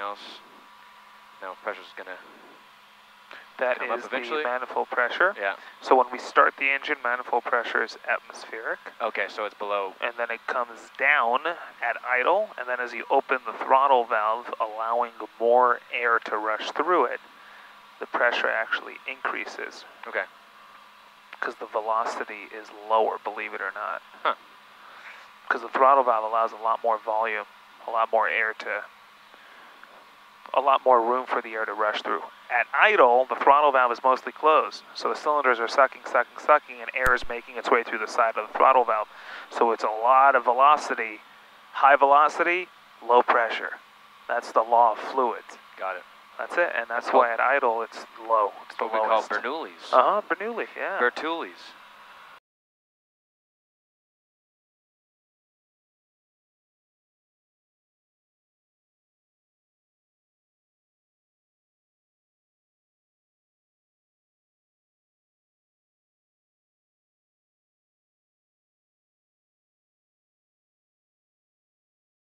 else. No, pressure's gonna. That Come up eventually? the manifold pressure. Yeah. So when we start the engine, manifold pressure is atmospheric, Okay, so it's below. and then it comes down at idle, and then as you open the throttle valve, allowing more air to rush through it, the pressure actually increases Okay. because the velocity is lower, believe it or not. Huh. Because the throttle valve allows a lot more volume, a lot more air to, a lot more room for the air to rush through. At idle, the throttle valve is mostly closed, so the cylinders are sucking, sucking, sucking, and air is making its way through the side of the throttle valve. So it's a lot of velocity, high velocity, low pressure. That's the law of fluids. Got it. That's it, and that's why at idle it's low. It's the What we call. Bernoulli's. Uh huh, Bernoulli, yeah. Bertulli's.